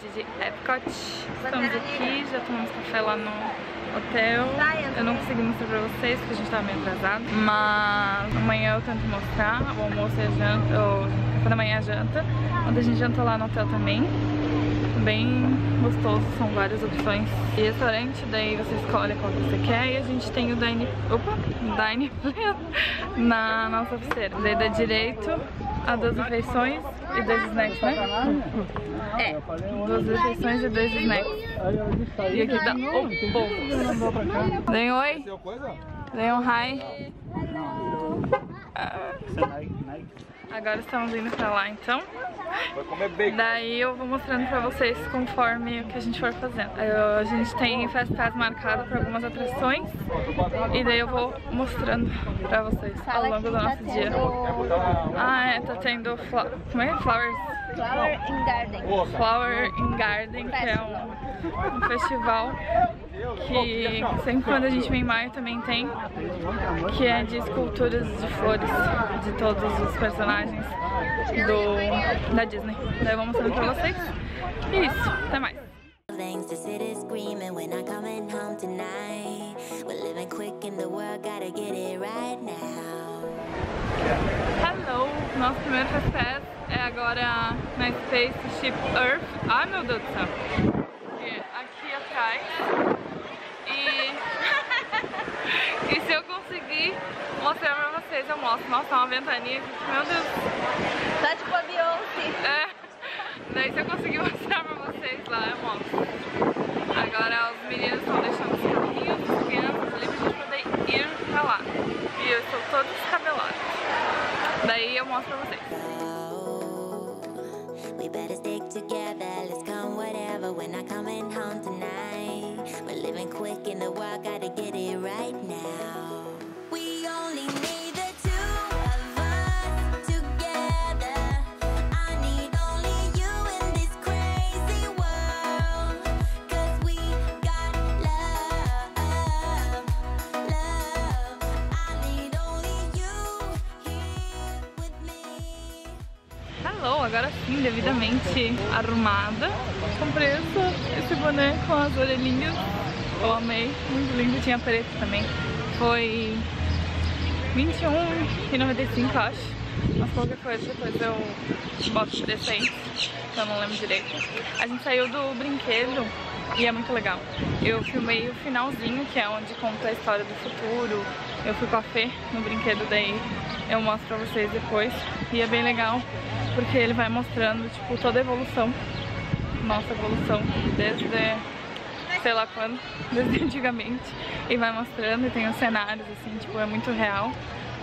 de Epcot. Estamos aqui, já tomamos café lá no hotel. Eu não consegui mostrar pra vocês porque a gente tava meio atrasado. Mas amanhã eu tento mostrar o almoço e a janta, o café da manhã e a janta. Onde a gente janta lá no hotel também. Bem gostoso, são várias opções de restaurante, daí você escolhe qual que você quer e a gente tem o Dine, opa, Dine na nossa oficina. Daí da direito a duas refeições e dois snacks, né? É, duas refeições e dois snacks. E aqui dá o povo. Dêem oi. Dêem um hi. Agora estamos indo pra lá então. Daí eu vou mostrando pra vocês conforme o que a gente for fazendo. A gente tem Fast Pass marcado pra algumas atrações. E daí eu vou mostrando pra vocês ao longo do nosso dia. Ah, é, tá tendo como é? Flowers Flower in Garden. Flower in Garden, que é um, um festival que sempre quando a gente vem em maio também tem, que é de esculturas de flores de todos os personagens do, da Disney. Daí eu vou mostrando pra vocês. E isso, até mais. Hello! Nosso primeiro fast é agora na Spaceship Earth. Ai meu Deus do céu! Aqui atrás. E... e se eu conseguir mostrar pra vocês, eu mostro. Nossa, uma ventania aqui, meu Deus. Tá tipo a Beyoncé. É. Daí se eu conseguir mostrar pra vocês lá, eu mostro. Agora os meninos estão deixando os carrinhos, as crianças ali pra gente poder ir pra lá. E eu estou todo descabelado. Daí eu mostro pra vocês. We better stick together, let's come whatever, we're not coming home tonight We're living quick in the world, gotta get it right now Hello, agora sim, devidamente arrumada. Comprei essa, esse boné com as orelhinhas. Eu amei, muito lindo. Tinha preto também. Foi R$21,95, acho. Mas qualquer coisa, depois eu boto de preço aí, eu não lembro direito. A gente saiu do brinquedo e é muito legal. Eu filmei o finalzinho, que é onde conta a história do futuro. Eu fui com a Fê no brinquedo, daí eu mostro pra vocês depois. E é bem legal, porque ele vai mostrando, tipo, toda a evolução. Nossa evolução, desde sei lá quando, desde antigamente. E vai mostrando, e tem os cenários, assim, tipo, é muito real.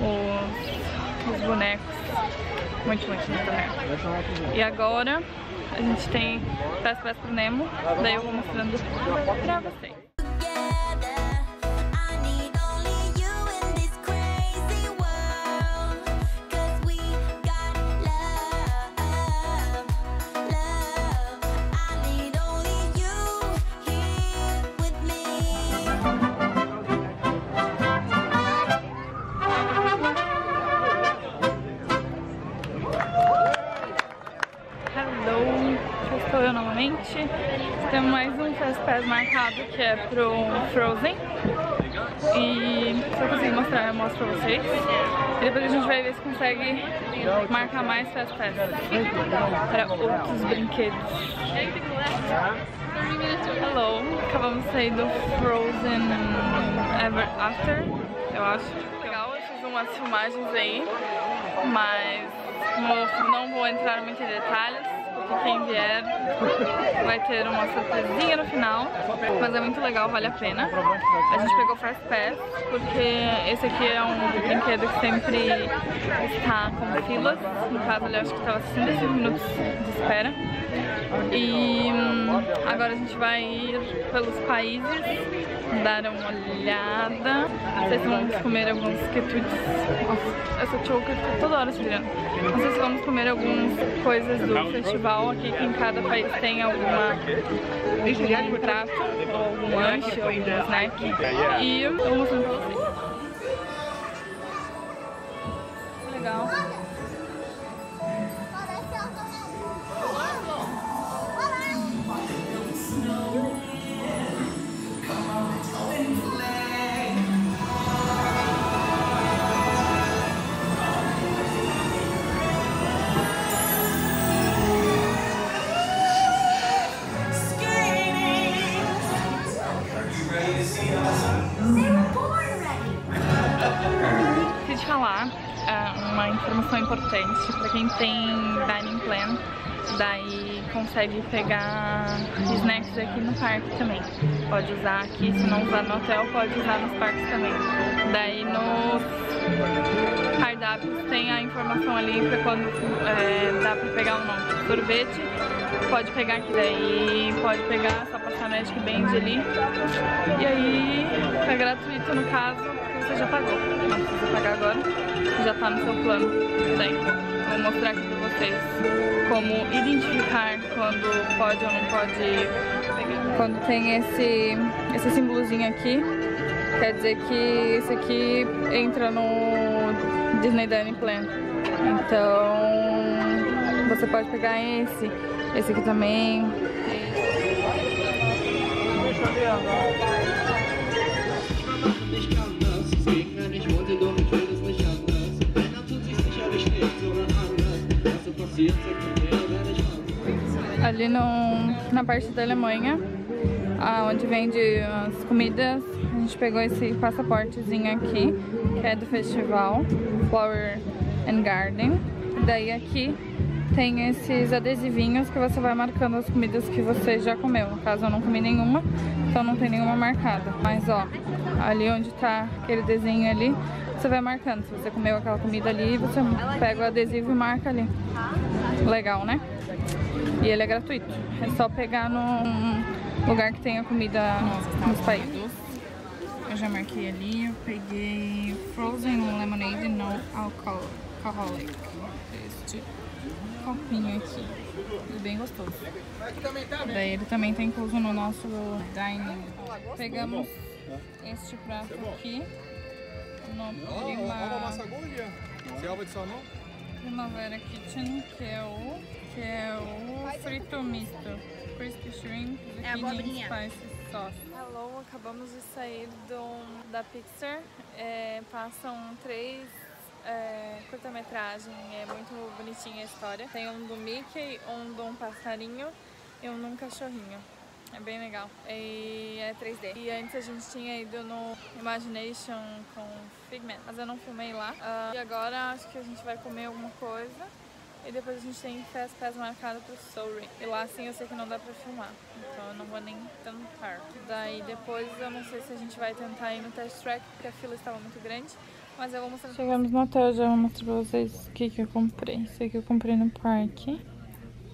Os, os bonecos. Muito, muito, muito real. E agora a gente tem Fast Pass pro Nemo, daí eu vou mostrando pra vocês. Pass marcado que é pro Frozen. E se eu conseguir mostrar, eu mostro pra vocês. E depois a gente vai ver se consegue marcar mais Fast Pass para outros brinquedos. Hello, acabamos de sair do Frozen Ever After, eu acho. Legal, eu fiz umas filmagens aí, mas não vou entrar muito em detalhes, porque quem vier vai ter uma surpresinha no final, mas é muito legal, vale a pena. A gente pegou Fast Pass, porque esse aqui é um brinquedo que sempre está com filas, no caso ele acho que estava 65 minutos de espera. E hum, agora a gente vai ir pelos países, dar uma olhada. Sei se vamos comer alguns quitutes. Nossa, essa choker fica toda hora se sei se vamos comer algumas coisas do festival aqui, que em cada país tem alguma algum prato, ou algum lanche, ou algum snack. E eu vou pra vocês. Uma informação importante para quem tem dining plan daí consegue pegar snacks aqui no parque também. Pode usar aqui, se não usar no hotel, pode usar nos parques também. Daí nos cardápios tem a informação ali para quando é, dá para pegar ou não. Sorvete, pode pegar aqui, daí pode pegar, só passar Magic Band ali. E aí é gratuito no caso, porque você já pagou. Não precisa pagar agora, já tá no seu plano. Daí, vou mostrar aqui pra vocês como identificar quando pode ou não pode. Quando tem esse, esse símbolozinho aqui, quer dizer que esse aqui entra no Disney Dining Plan. Então você pode pegar esse, esse aqui também. Ali no, na parte da Alemanha, onde vende as comidas, a gente pegou esse passaportezinho aqui, que é do festival Flower and Garden. Daí aqui tem esses adesivinhos que você vai marcando as comidas que você já comeu. No caso eu não comi nenhuma, então não tem nenhuma marcada. Mas ó, ali onde tá aquele desenho ali, você vai marcando. Se você comeu aquela comida ali, você pega o adesivo e marca ali. Legal, né? E ele é gratuito. É só pegar num lugar que tenha comida nos países. Eu já marquei ali, eu peguei Frozen Lemonade não alcoholic. Este copinho aqui. É bem gostoso. Daí ele também tem incluso no nosso dining. Pegamos este prato aqui. No Prima... Primavera Kitchen, que é o, que é o frito misto. Crispy shrimp, zucchini é spicy sauce. Hello, acabamos de sair do, da Pixar. É, passam três é, curta-metragem, é muito bonitinha a história. Tem um do Mickey, um de um passarinho e um de um cachorrinho. É bem legal. E é 3D. E antes a gente tinha ido no Imagination com Figment, mas eu não filmei lá. Uh, e agora acho que a gente vai comer alguma coisa. E depois a gente tem Fast Pass marcado pro Soul E lá sim eu sei que não dá pra filmar. Então eu não vou nem tentar. Daí depois eu não sei se a gente vai tentar ir no Test Track, porque a fila estava muito grande. Mas eu vou mostrar Chegamos no hotel, já vou mostrar pra vocês o que, que eu comprei. Isso aqui eu comprei no parque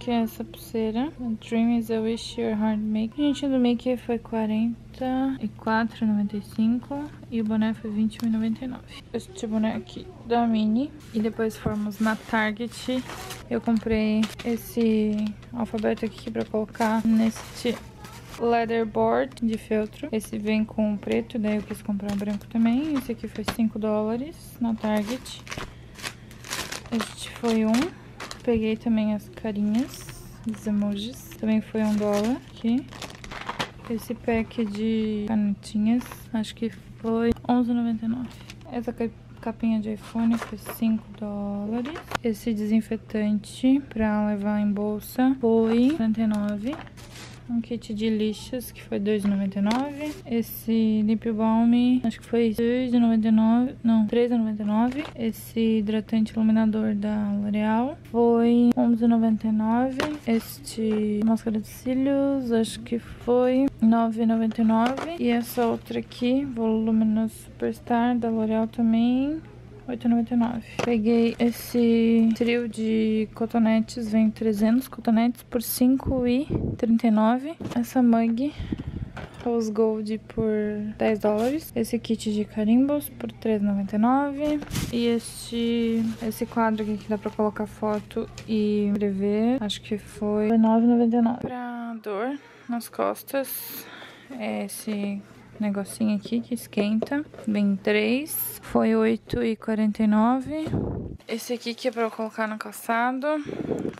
que é essa pulseira. Dream is a wish your heart make. Gente, do Mickey foi R$44,95 e o boné foi R$21,99. Este boné aqui da Mini. E depois fomos na Target. Eu comprei esse alfabeto aqui pra colocar neste leatherboard de feltro. Esse vem com preto, daí eu quis comprar um branco também. Esse aqui foi 5 dólares na Target. Este foi um. Peguei também as carinhas dos emojis. Também foi um dólar aqui. Esse pack de canetinhas, acho que foi R$11,99. Essa capinha de iPhone foi 5 dólares. Esse desinfetante pra levar em bolsa foi 49 um kit de lixos que foi R$2,99. Esse lip balm acho que foi R$2,99, não, R$3,99. Esse hidratante iluminador da L'Oreal foi R$11,99. Este máscara de cílios acho que foi R$9,99. E essa outra aqui, Voluminous Superstar da L'Oreal também 8,99. Peguei esse trio de cotonetes, vem 300 cotonetes por 5,39. Essa mug Rose Gold por 10 dólares. Esse kit de carimbos por 3,99. E este, esse quadro aqui que dá pra colocar foto e escrever, acho que foi 9,99. Pra dor nas costas, é esse negocinho aqui que esquenta. Vem três. Foi 8,49. Esse aqui que é pra eu colocar no calçado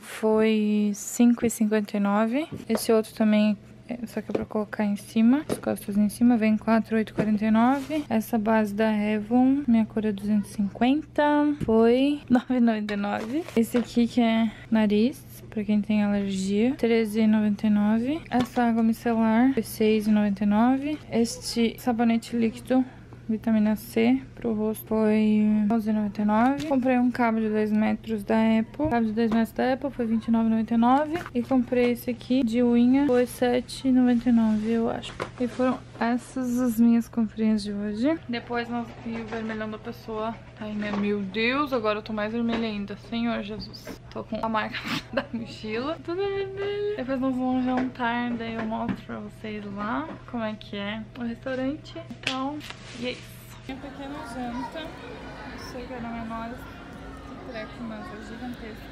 foi 5,59. Esse outro também é, só que é pra colocar em cima, as costas em cima, vem 4,849. Essa base da Revon, minha cor é 250, foi 9,99. Esse aqui que é nariz, pra quem tem alergia, R$13,99. Essa água micelar, R$6,99. Este sabonete líquido vitamina C pro rosto foi R$12,99. Comprei um cabo de 2 metros da Apple. O cabo de 2 metros da Apple foi R$29,99. E comprei esse aqui de unha, foi R$7,99, eu acho. E foram essas as minhas comprinhas de hoje. Depois nós vi o vermelhão da pessoa. Tá aí, né? Meu Deus, agora eu tô mais vermelha ainda. Senhor Jesus. Tô com a marca da mochila. Tudo vermelho. Depois nós vamos jantar, daí eu mostro pra vocês lá como é que é o restaurante. Então, e é isso. Minha pequena janta. Eu sei que era menor. Que treco, mas é gigantesco.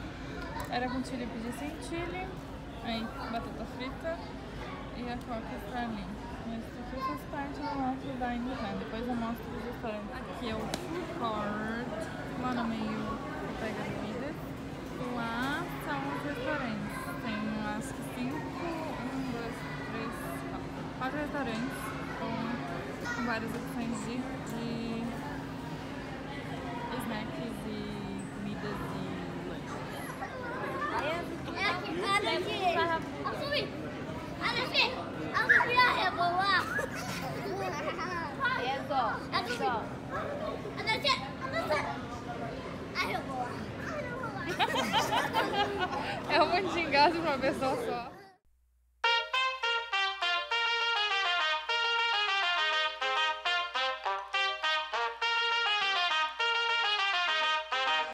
Era com chili, pedi sem chili. Aí, batata frita. E a coca está ali. Mas isso aqui faz parte do nosso dining time. Depois eu mostro os restaurantes. Aqui é o food court. Lá no meio pega bebidas. Lá são os restaurantes. Tem acho que cinco, um, dois, três, quatro, quatro restaurantes várias opções de, de snacks e comidas e lanches. É um monte de engasgo pra uma pessoa só.